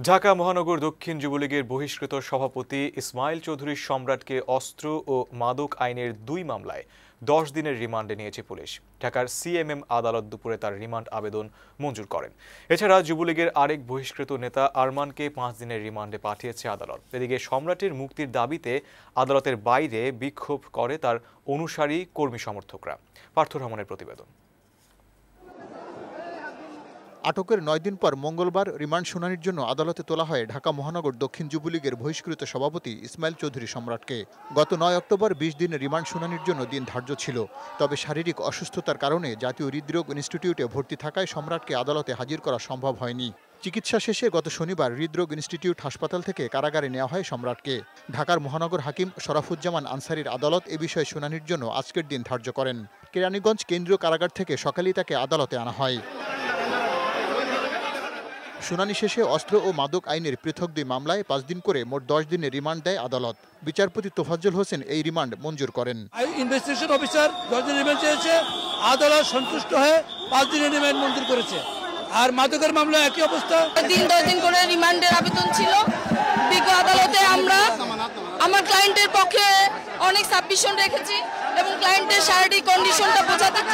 ঢাকা মহানগর দক্ষিণ যুবলীগের বহিষ্কৃত সভাপতি ইসমাইল চৌধুরী সম্রাটকে অস্ত্র ও মাদক আইনের দুই মামলায় দশ দিনের রিমান্ডে নিয়েছে পুলিশ। ঢাকার সিএমএম আদালত দুপুরে তার রিমান্ড আবেদন মঞ্জুর করেন। এছাড়া যুবলীগের আরেক বহিষ্কৃত নেতা আরমানকে পাঁচ দিনের রিমান্ডে পাঠিয়েছে আদালত। এদিকে সম্রাটের মুক্তির দাবিতে আদালতের বাইরে বিক্ষোভ করে তার অনুসারী কর্মী সমর্থকরা। পার্থ রহমানের প্রতিবেদন। আটকের নয় দিন পর মঙ্গলবার রিমান্ড শুনানির জন্য আদালতে তোলা হয় ঢাকা মহানগর দক্ষিণ যুবলীগের বহিষ্কৃত সভাপতি ইসমাইল চৌধুরী সম্রাটকে। গত নয় অক্টোবর বিশ দিনের রিমান্ড শুনানির জন্য দিন ধার্য ছিল। তবে শারীরিক অসুস্থতার কারণে জাতীয় হৃদরোগ ইনস্টিটিউটে ভর্তি থাকায় সম্রাটকে আদালতে হাজির করা সম্ভব হয়নি। চিকিৎসা শেষে গত শনিবার হৃদরোগ ইনস্টিটিউট হাসপাতাল থেকে কারাগারে নেওয়া হয় সম্রাটকে। ঢাকার মহানগর হাকিম শরাফুজ্জামান আনসারির আদালত এ বিষয়ে শুনানির জন্য আজকের দিন ধার্য করেন। কেরানীগঞ্জ কেন্দ্রীয় কারাগার থেকে সকালেই তাকে আদালতে আনা হয়। শুনানি শেষে অস্ত্র ও মাদক আইনের পৃথক দুই মামলায় পাঁচ দিন করে মোট দশ দিনের রিমান্ড দেয় আদালত। বিচারপতি তোফাজ্জল হোসেন এই রিমান্ড মঞ্জুর করেন। ইনভেস্টিগেশন অফিসার দশ দিন রিমান্ড চেয়েছে। আদালত সন্তুষ্ট হয়ে পাঁচ দিনের রিমান্ড মঞ্জুর করেছে। আর মাদকের মামলা একই অবস্থা। দিন দশ দিন করে রিমান্ডের আবেদন ছিল। বিজ্ঞ আদালতে আমরা আমার ক্লায়েন্টের পক্ষে অনেক সাবমিশন রেখেছি। এবং ক্লায়েন্টের শারীরিক কন্ডিশনটা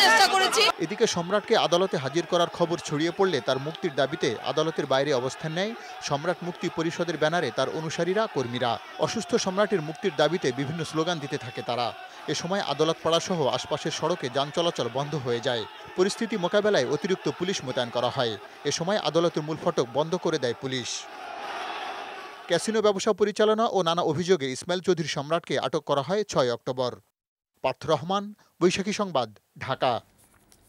চেষ্টা করেছি। এদিকে সম্রাটকে আদালতে হাজির করার খবর ছড়িয়ে পড়লে তার মুক্তির দাবিতে আদালতের বাইরে অবস্থান নেয় সম্রাট মুক্তি পরিষদের ব্যানারে তার অনুসারীরা, কর্মীরা। অসুস্থ সম্রাটের মুক্তির দাবিতে বিভিন্ন স্লোগান দিতে থাকে তারা। এ সময় আদালত পাড়াসহ আশপাশের সড়কে যান চলাচল বন্ধ হয়ে যায়। পরিস্থিতি মোকাবেলায় অতিরিক্ত পুলিশ মোতায়েন করা হয়। এ সময় আদালতের মূল ফটক বন্ধ করে দেয় পুলিশ। ক্যাসিনো ব্যবসা পরিচালনা ও নানা অভিযোগে ইসমাইল চৌধুরী সম্রাটকে আটক করা হয় ছয় অক্টোবর। পার্থ রহমান বৈশাখী সংবাদ ঢাকা।